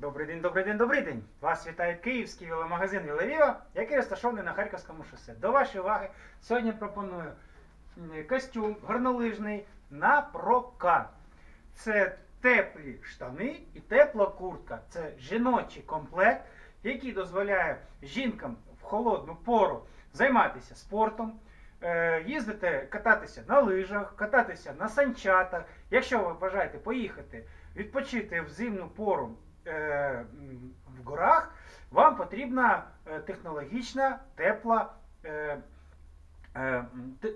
Добрий день, добрий день, добрий день! Вас вітає київський веломагазин Вілавіва, який розташований на Харківському шосе. До вашої уваги сьогодні пропоную костюм горнолижний на прокат. Це теплі штани і тепла куртка. Це жіночий комплект, який дозволяє жінкам в холодну пору займатися спортом, е, їздити, кататися на лижах, кататися на санчатах. Якщо ви бажаєте поїхати відпочити в зимну пору в горах, вам потрібна е, технологічна тепла, е, е,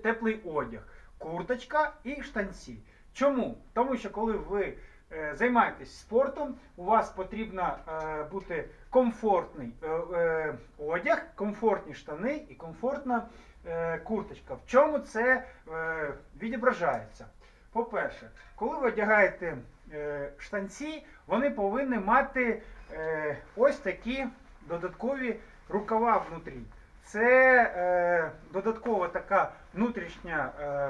теплий одяг, курточка і штанці. Чому? Тому що коли ви е, займаєтесь спортом, у вас потрібно е, бути комфортний е, е, одяг, комфортні штани і комфортна е, курточка. В чому це е, відображається? По-перше, коли ви одягаєте е, штанці, вони повинні мати е, ось такі додаткові рукава внутрі. Це е, додаткова така внутрішня е,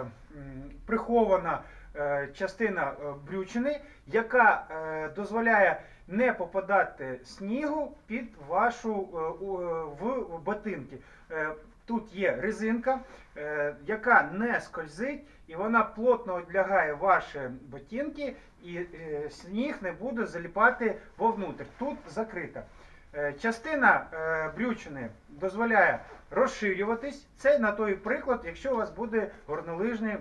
прихована е, частина е, брючини, яка е, дозволяє не попадати снігу під вашу е, е, в ботинки. Тут є резинка, е, яка не скользить, і вона плотно облягає ваші ботинки, і е, сніг не буде заліпати вовнутрь. Тут закрита. Е, Частина брючини дозволяє розширюватись. Це на той приклад, якщо у вас буде горнолижні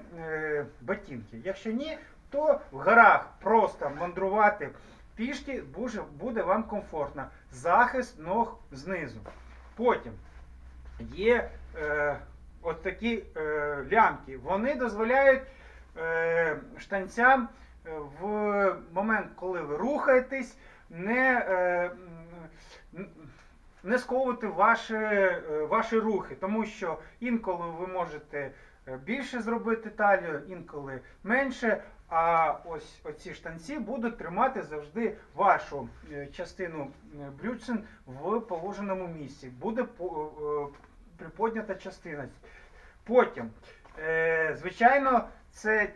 ботинки. Якщо ні, то в горах просто мандрувати пішки буде вам комфортно. Захист ног знизу. Потім є е, от такі е, лямки. Вони дозволяють е, штанцям е, в момент, коли ви рухаєтесь, не, е, не сковувати ваші, е, ваші рухи, тому що інколи ви можете е, більше зробити талію, інколи менше. А ось оці штанці будуть тримати завжди вашу е, частину е, в положеному місці. Буде е, приподнята частина. Потім, звичайно, це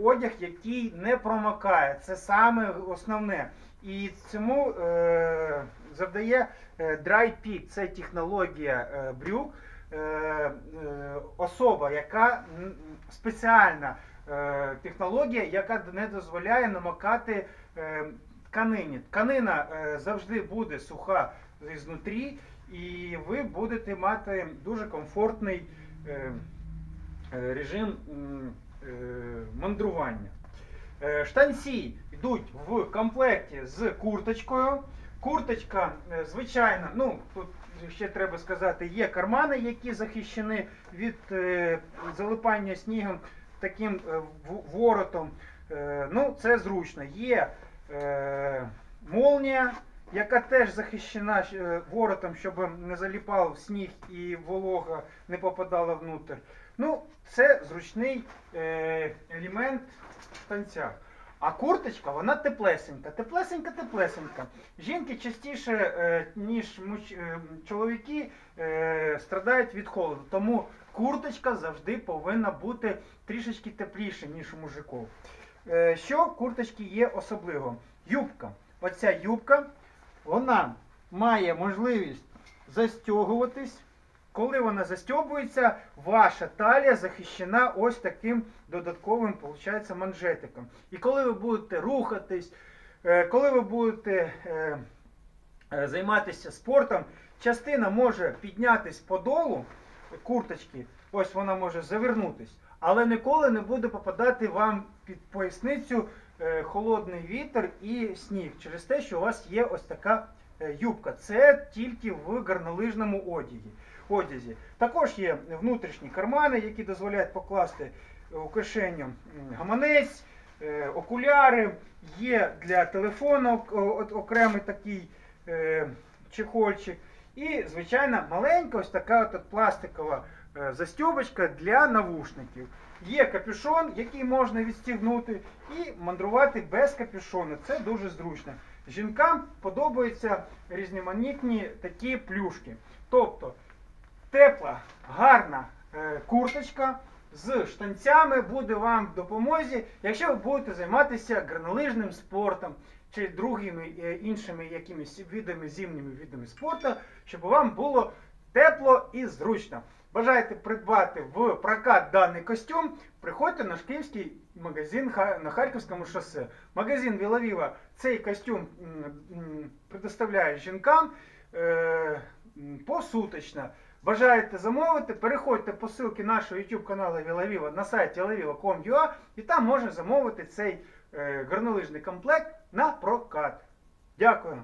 одяг, який не промокає. Це саме основне. І цьому е, завдає Peak. Це технологія брюк. Особа, яка спеціальна технологія, яка не дозволяє намокати е, тканині. Тканина е, завжди буде суха знутрі, і ви будете мати дуже комфортний е, е, режим е, мандрування. Е, Штанці йдуть в комплекті з курточкою. Курточка, е, звичайно, ну тут ще треба сказати, є кармани, які захищені від е, залипання снігом таким е, воротом. Е, ну, це зручно. Є е, молнія, яка теж захищена воротом, щоб не заліпав сніг і волога не попадала внутрь. Ну, це зручний елемент в танцях. А курточка, вона теплесенька, теплесенька, теплесенька. Жінки частіше, ніж чоловіки, страдають від холоду. Тому курточка завжди повинна бути трішечки тепліше, ніж у мужиків. Е, що курточки є особливо? Юбка. Оця юбка, вона має можливість застягуватись. Коли вона застягується, ваша талія захищена ось таким додатковим получається, манжетиком. І коли ви будете рухатись, е, коли ви будете е, займатися спортом, частина може піднятись подолу курточки, ось вона може завернутись, але ніколи не буде попадати вам під поясницю е, холодний вітер і сніг через те, що у вас є ось така е, юбка. Це тільки в горнолижному одязі. одязі. Також є внутрішні кармани, які дозволяють покласти у кишеню гаманець, е, окуляри, є для телефону окремий такий чехольчик. І, звичайно, маленька ось така от пластикова е, застібочка для навушників. Є капюшон, який можна відстігнути, і мандрувати без капюшону. Це дуже зручно. Жінкам подобаються різноманітні такі плюшки. Тобто тепла, гарна е, курточка з штанцями буде вам в допомозі, якщо ви будете займатися горнолижним спортом. чи другими е, іншими якимись видами, зимніми видами спорту, щоб вам було тепло і зручно. Бажаєте придбати в прокат даний костюм, приходьте в наш магазин на Харківському шосе. Магазин Вілавіва цей костюм предоставляє жінкам е, посуточно. Бажаєте замовити, переходьте по ссылці нашого YouTube каналу Вілавіва на сайті vilaviva.com.ua і там можна замовити цей е, горнолижний комплект на прокат. Дякую.